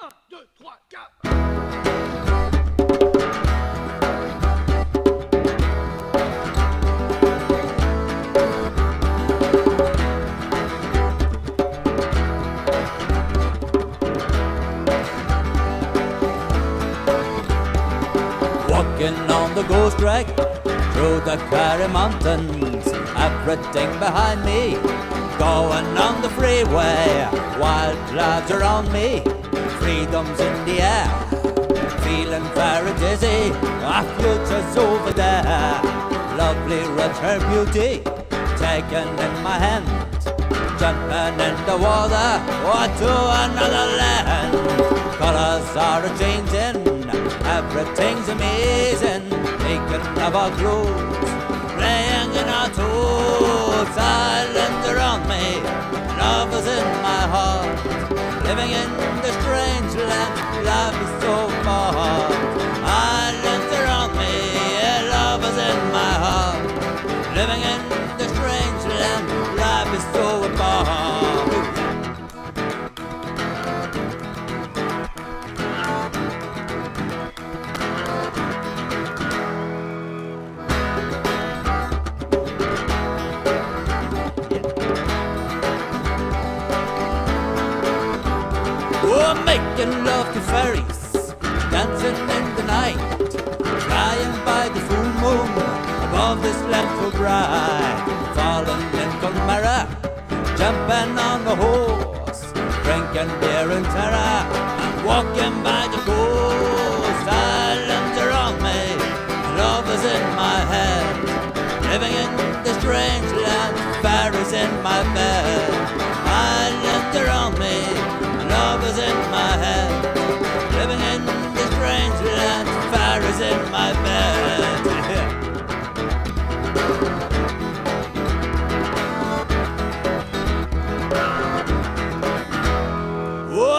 Walking on the ghost track through the Kerry Mountains, everything behind me. Going on the freeway, wild clouds around me, freedom's in the air. Feeling very dizzy, our future's over there. Lovely hair beauty, taken in my hand, jumping in the water, or to another land. Colors are changing, everything's amazing. Taking of our clothes, playing in our toes, silent around me. Love is in my heart, living in. Love is so far. Oh, making love to fairies, dancing in the night, flying by the full moon above this land so bright, falling in Connemara, jumping on the horse, drinking beer and terror, and walking by the coast, Ireland's around me, love is in my head, living in the strange land, fairies in my bed,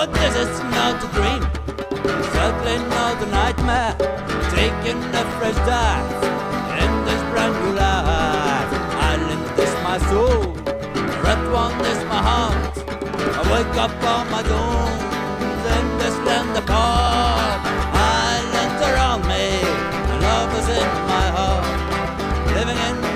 But this is not a dream, It's certainly not a nightmare. Taking a fresh dive in this brand new life. Island is my soul, red one is my heart. I wake up on my own, in this land apart. Ireland's around me, and love is in my heart. Living in